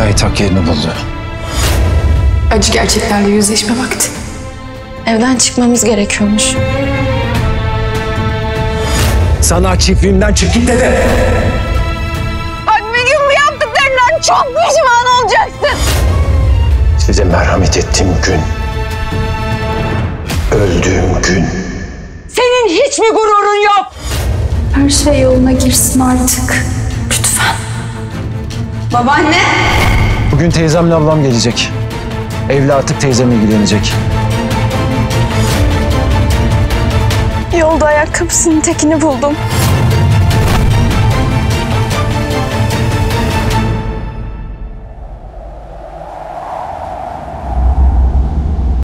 Ait hak yerini buldu. Acı gerçeklerle yüzleşme vakti. Evden çıkmamız gerekiyormuş. Sana çiftliğimden çık git dedim. Bak bir gün bu yaptıklarından çok pişman olacaksın. Size merhamet ettiğim gün. Öldüğüm gün. Senin hiç mi gururun yok? Her şey yoluna girsin artık. Lütfen. Babaanne. Bugün teyzemle ablam gelecek. Evle artık teyzem ilgilenecek. Yolda ayakkabısının tekini buldum.